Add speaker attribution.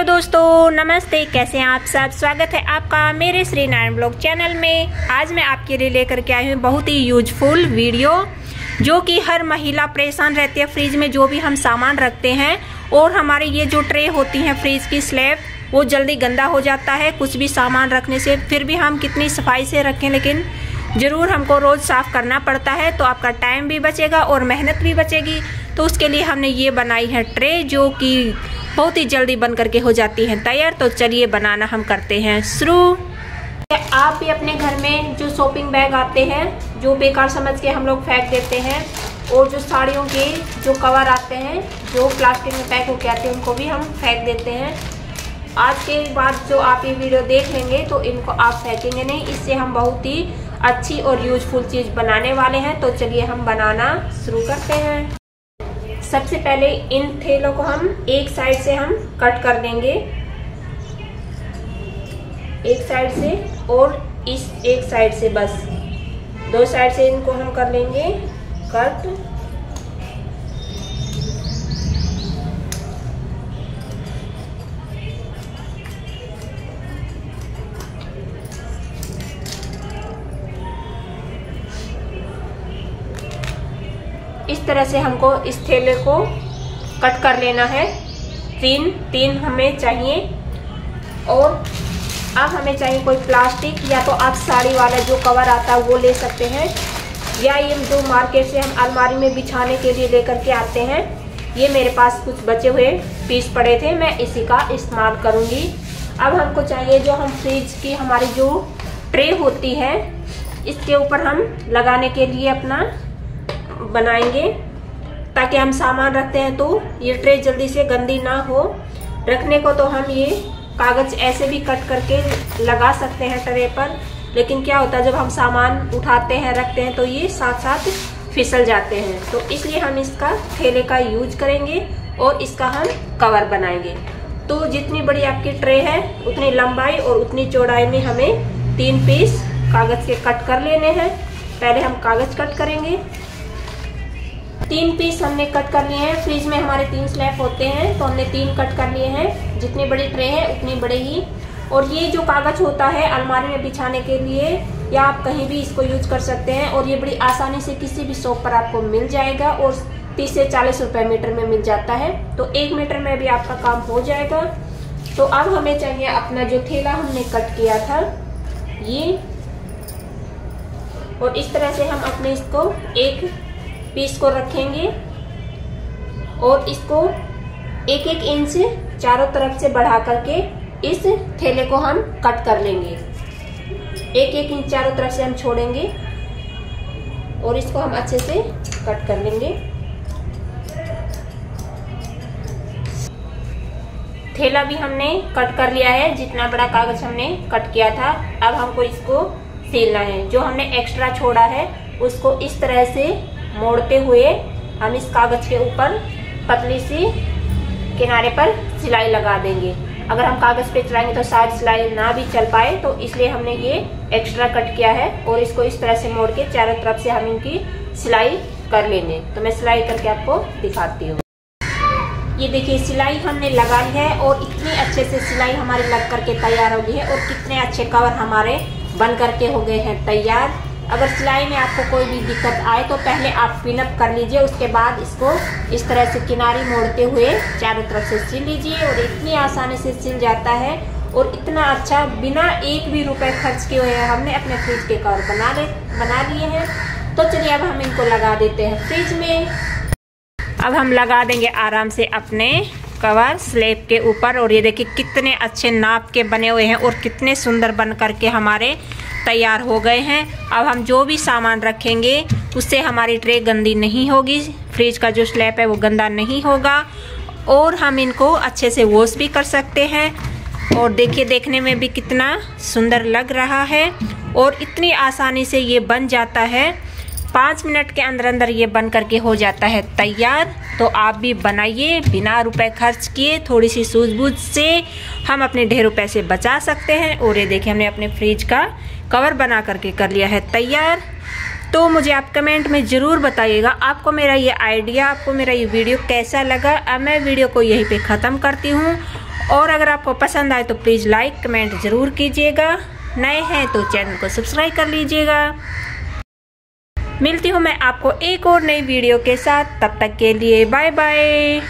Speaker 1: Hello दोस्तों, नमस्ते, कैसे हैं आप सब? स्वागत है आपका मेरे श्री नारायण ब्लॉग चैनल में। आज मैं आपके लिए लेकर के आई हूँ बहुत ही यूजफुल वीडियो जो कि हर महिला परेशान रहती है फ्रिज में जो भी हम सामान रखते हैं, और हमारे ये जो ट्रे होती हैं फ्रिज की स्लैब वो जल्दी गंदा हो जाता है, कुछ भी सामान रखने से। फिर भी हम कितनी सफ़ाई से रखें, लेकिन ज़रूर हमको रोज़ साफ़ करना पड़ता है तो आपका टाइम भी बचेगा और मेहनत भी बचेगी। तो उसके लिए हमने ये बनाई है ट्रे जो कि बहुत ही जल्दी बन करके हो जाती है। तैयार तो चलिए बनाना हम करते हैं शुरू। आप भी अपने घर में जो शॉपिंग बैग आते हैं, जो बेकार समझ के हम लोग फेंक देते हैं, और जो साड़ियों के जो कवर आते हैं, जो प्लास्टिक में पैक होके आते हैं, उनको भी हम फेंक देते हैं। आज के बाद जो आप ये वीडियो देख लेंगे तो इनको आप फेंकेंगे नहीं, इससे हम बहुत ही अच्छी और यूजफुल चीज़ बनाने वाले हैं। तो चलिए हम बनाना शुरू करते हैं। सबसे पहले इन थैलों को हम एक साइड से हम कट कर देंगे। एक साइड से और इस एक साइड से बस। दो साइड से इनको हम कर लेंगे कट। इस तरह से हमको इस थैले को कट कर लेना है। तीन तीन हमें चाहिए। और अब हमें चाहिए कोई प्लास्टिक या तो आप साड़ी वाला जो कवर आता है वो ले सकते हैं। या ये जो मार्केट से हम अलमारी में बिछाने के लिए लेकर के आते हैं, ये मेरे पास कुछ बचे हुए पीस पड़े थे, मैं इसी का इस्तेमाल करूँगी। अब हमको चाहिए जो हम फ्रिज की हमारी जो ट्रे होती है, इसके ऊपर हम लगाने के लिए अपना बनाएँगे, ताकि हम सामान रखते हैं तो ये ट्रे जल्दी से गंदी ना हो। रखने को तो हम ये कागज़ ऐसे भी कट करके लगा सकते हैं ट्रे पर, लेकिन क्या होता है, जब हम सामान उठाते हैं, रखते हैं तो ये साथ साथ फिसल जाते हैं। तो इसलिए हम इसका थैले का यूज़ करेंगे और इसका हम कवर बनाएँगे। तो जितनी बड़ी आपकी ट्रे है, उतनी लंबाई और उतनी चौड़ाई में हमें तीन पीस कागज़ के कट कर लेने हैं। पहले हम कागज़ कट करेंगे तीन पीस हमने कट कर लिए हैं। फ्रिज में हमारे तीन स्लैब होते हैं तो हमने तीन कट कर लिए हैं। जितनी बड़ी ट्रे है, उतनी बड़े ही। और ये जो कागज़ होता है अलमारी में बिछाने के लिए, या आप कहीं भी इसको यूज़ कर सकते हैं, और ये बड़ी आसानी से किसी भी शॉप पर आपको मिल जाएगा, और तीस से चालीस रुपए मीटर में मिल जाता है। तो एक मीटर में भी आपका काम हो जाएगा। तो अब हमें चाहिए अपना जो थैला हमने कट किया था, ये। और इस तरह से हम अपने इसको एक पीस को रखेंगे और इसको एक एक इंच चारों तरफ़ से बढ़ा करके इस थैले को हम कट कर लेंगे। एक एक इंच चारों तरफ़ से हम छोड़ेंगे और इसको हम अच्छे से कट कर लेंगे। थैला भी हमने कट कर लिया है, जितना बड़ा कागज़ हमने कट किया था। अब हमको इसको सीलना है। जो हमने एक्स्ट्रा छोड़ा है, उसको इस तरह से मोड़ते हुए हम इस कागज़ के ऊपर पतली सी किनारे पर सिलाई लगा देंगे। अगर हम कागज़ पे चलाएँगे तो शायद सिलाई ना भी चल पाए तो इसलिए हमने ये एक्स्ट्रा कट किया है और इसको इस तरह से मोड़ के चारों तरफ़ से हम इनकी सिलाई कर लेंगे। तो मैं सिलाई करके आपको दिखाती हूँ। ये देखिए, सिलाई हमने लगाई है और इतनी अच्छे से सिलाई हमारी लग करके तैयार हो गई है और कितने अच्छे कवर हमारे बन करके हो गए हैं, तैयार। अगर सिलाई में आपको कोई भी दिक्कत आए तो पहले आप पिनअप कर लीजिए, उसके बाद इसको इस तरह से किनारी मोड़ते हुए चारों तरफ़ से सिल लीजिए और इतनी आसानी से सिल जाता है और इतना अच्छा बिना एक भी रुपए खर्च किए हुए हमने अपने फ्रिज के कवर बना ले, बना लिए हैं। तो चलिए अब हम इनको लगा देते हैं फ्रिज में। अब हम लगा देंगे आराम से अपने कवर स्लेब के ऊपर और ये देखिए कितने अच्छे नाप के बने हुए हैं और कितने सुंदर बन करके हमारे तैयार हो गए हैं। अब हम जो भी सामान रखेंगे, उससे हमारी ट्रे गंदी नहीं होगी। फ्रिज का जो स्लैप है, वो गंदा नहीं होगा। और हम इनको अच्छे से वॉश भी कर सकते हैं। और देखिए, देखने में भी कितना सुंदर लग रहा है। और इतनी आसानी से ये बन जाता है। पाँच मिनट के अंदर अंदर ये बन करके हो जाता है तैयार। तो आप भी बनाइए, बिना रुपए खर्च किए थोड़ी सी सूझबूझ से हम अपने ढेरों पैसे बचा सकते हैं। और ये देखिए, हमने अपने फ्रिज का कवर बना करके कर लिया है तैयार। तो मुझे आप कमेंट में ज़रूर बताइएगा, आपको मेरा ये आइडिया, आपको मेरा ये वीडियो कैसा लगा? अब मैं वीडियो को यहीं पे ख़त्म करती हूँ। और अगर आपको पसंद आए तो प्लीज़ लाइक, कमेंट ज़रूर कीजिएगा। नए हैं तो चैनल को सब्सक्राइब कर लीजिएगा। मिलती हूँ मैं आपको एक और नई वीडियो के साथ। तब तक के लिए बाय बाय